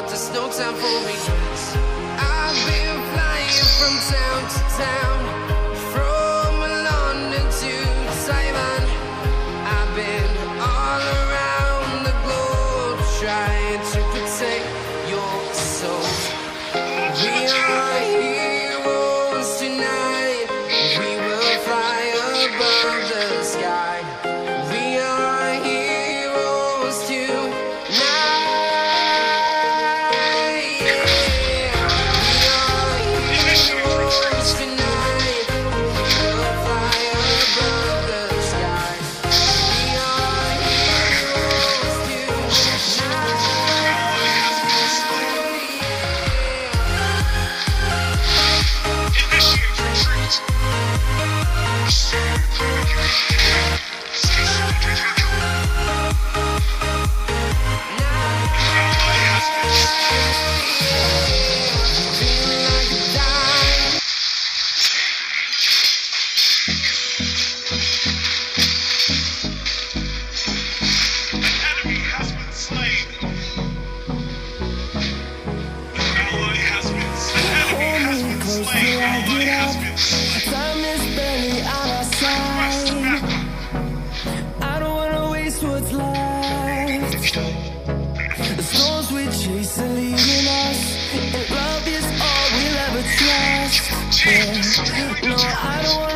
but there's no time for me. I've been flying from town to town. Jesus. No, I don't want